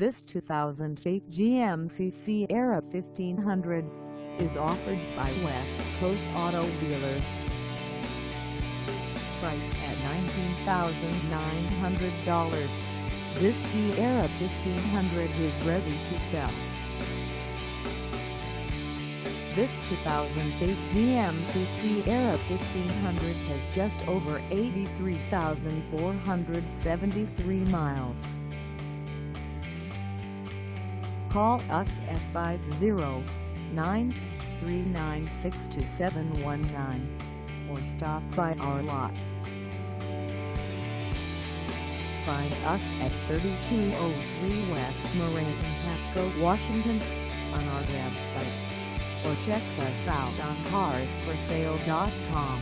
This 2008 GMC Sierra 1500 is offered by West Coast Auto Dealers. Priced at $19,900, this Sierra 1500 is ready to sell. This 2008 GMC Sierra 1500 has just over 83,473 miles. Call us at 509-396-2719 or stop by our lot. Find us at 3203 West Marie in Pasco, Washington on our website or check us out on carsforsale.com.